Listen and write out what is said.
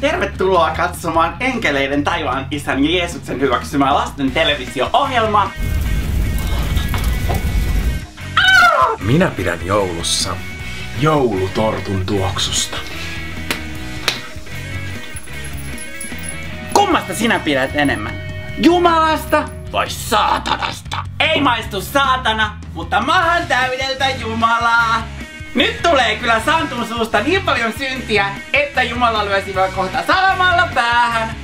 Tervetuloa katsomaan Enkeleiden taivaan isän Jeesuksen hyväksymää lasten televisio-ohjelmaa. Minä pidän joulussa joulutortun tuoksusta. Kummasta sinä pidät enemmän? Jumalasta vai saatanasta? Ei maistu saatana, mutta mahan täydeltä Jumalaa. Nyt tulee kyllä Santun suusta niin paljon syntiä, että Jumala lyösi vaan kohta salamalla päähän.